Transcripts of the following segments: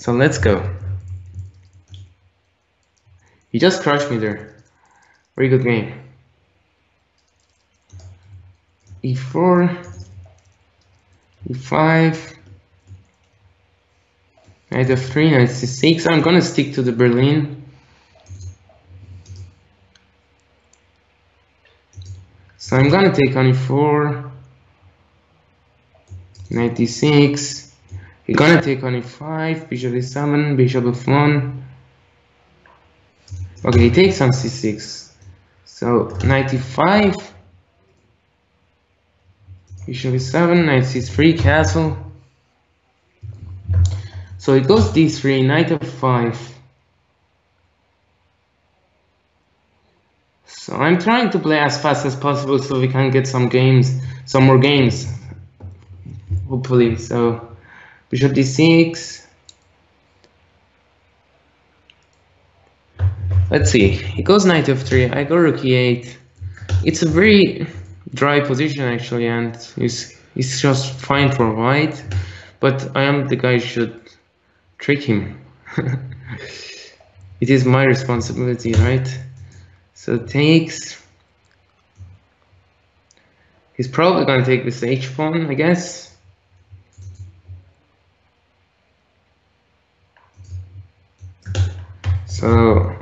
So let's go. He just crushed me there. Very good game. E4, E5, knight f3, knight c6. I'm gonna stick to the Berlin. So I'm gonna take on e4, knight d6. You're gonna take on e5, bishop e7, bishop f1. Okay, he takes on c6. So knight e5, bishop e7, knight c3, castle. So it goes d3, knight f5. So I'm trying to play as fast as possible so we can get some games, some more games, hopefully. So bishop d6. Let's see, he goes knight f3, I go rook e8. It's a very dry position actually and it's, it's just fine for white, but I am the guy who should trick him. it is my responsibility, right? So takes. He's probably gonna take this h pawn, I guess. So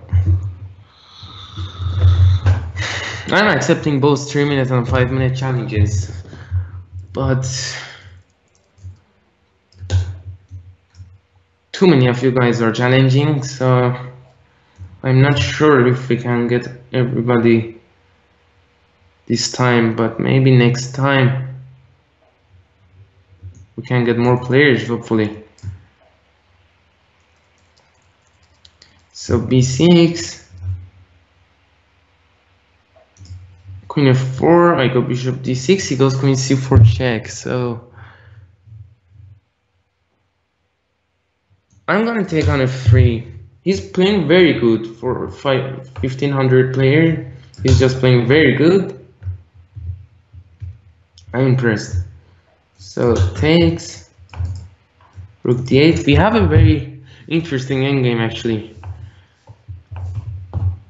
I'm accepting both 3 minute and 5 minute challenges, but too many of you guys are challenging, so I'm not sure if we can get everybody this time, but maybe next time we can get more players, hopefully. So b6, queen f4, I go bishop d6, he goes queen c4 check, so I'm gonna take on f3. He's playing very good for five, 1500 player. He's just playing very good. I'm impressed. So takes rook d8. We have a very interesting endgame actually.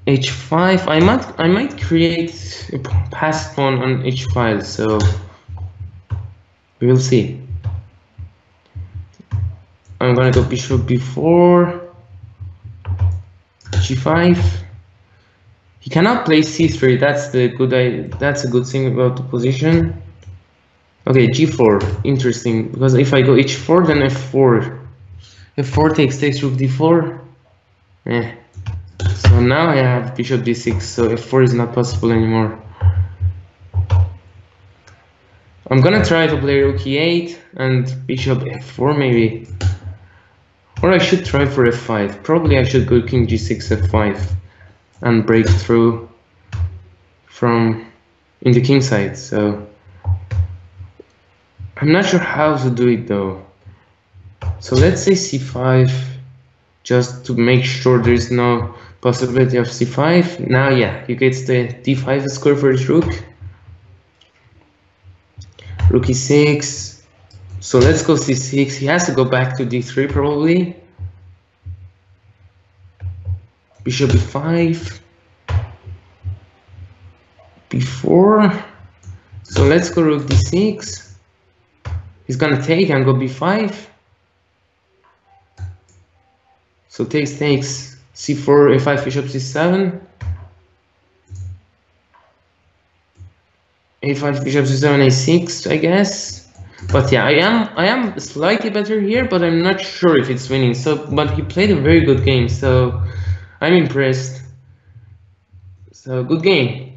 H5. I might I might create a passed pawn on h5. So we will see. I'm gonna go bishop b4 g5 he cannot play c3 that's the good I, that's a good thing about the position okay g4 interesting because if I go h4 then f4 f4 takes takes rook d4 eh. So now I have bishop d6 so f4 is not possible anymore I'm gonna try to play rook e8 and bishop f4 maybe or I should try for f5. Probably I should go king g6 f5 and break through from in the king side. So I'm not sure how to do it though. So let's say c5 just to make sure there is no possibility of c5. Now yeah, you get the d5 square for his rook. Rook e6, so let's go c6. He has to go back to d3 probably. Bishop b5. b4. So let's go rook d6. He's gonna take and go b5. So takes takes c4, a5, bishop c7. a5, bishop c7, a6, I guess. But yeah, I am I am slightly better here, but I'm not sure if it's winning. So, but he played a very good game, so I'm impressed. So good game.